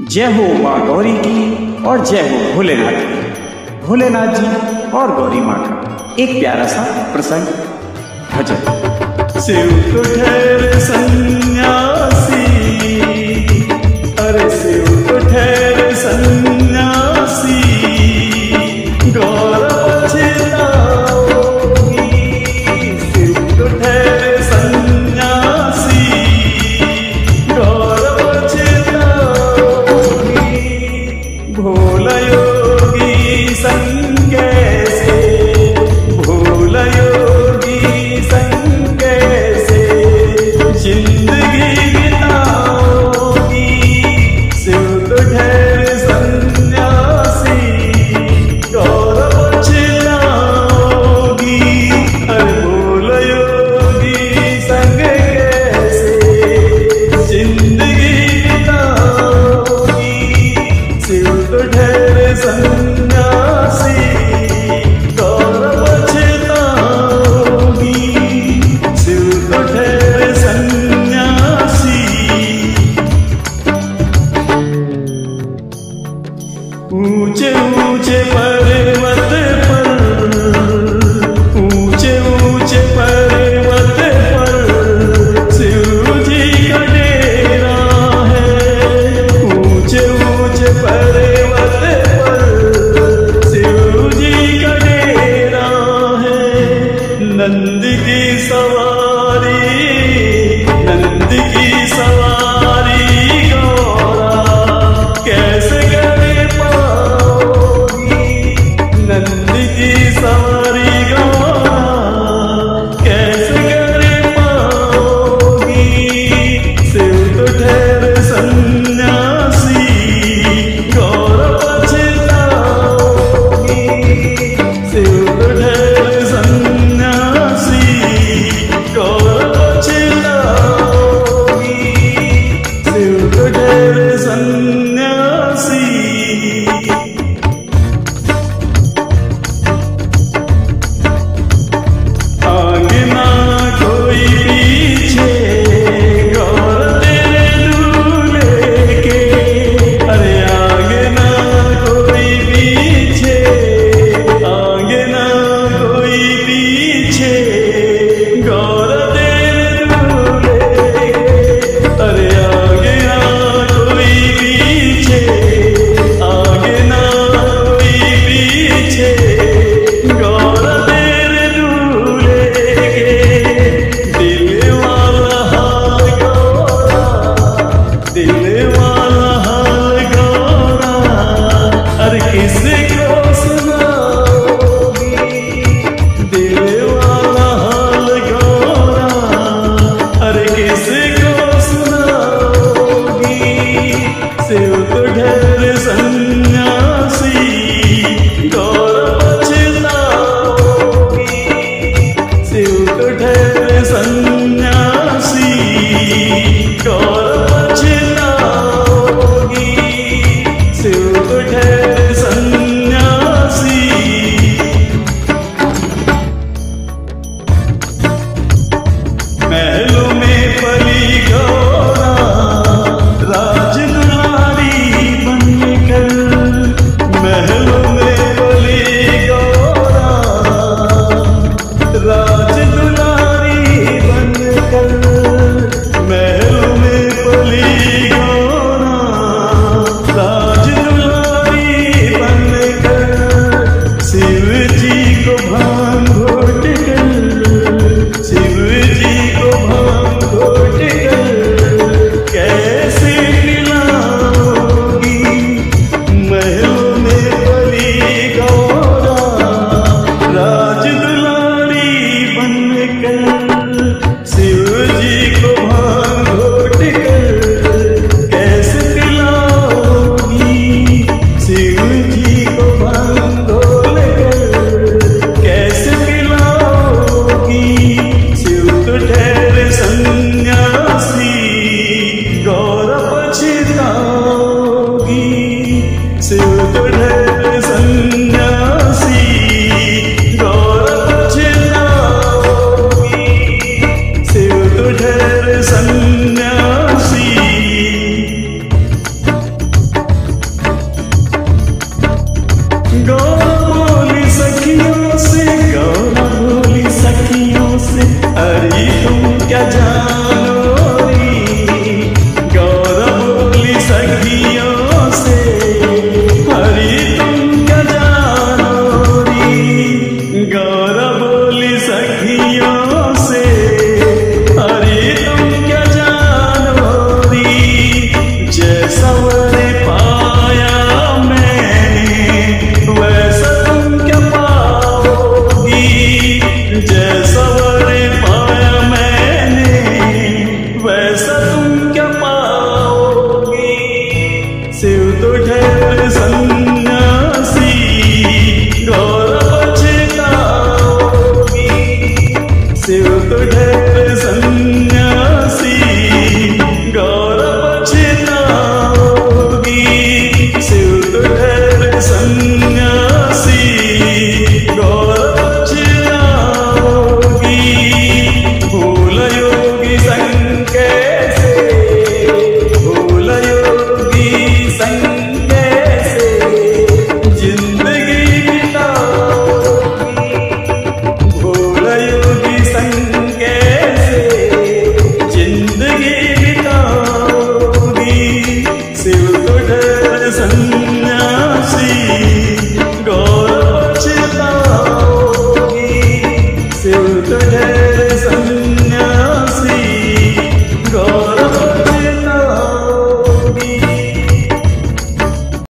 जय हो माँ गौरी की और जय हो भोलेनाथ की। भोलेनाथ जी और गौरी माँ का एक प्यारा सा प्रसंग। भजन। शिव ठहरे संज्ञा ऊँचे ऊँचे पर्वत ढेर संज्ञा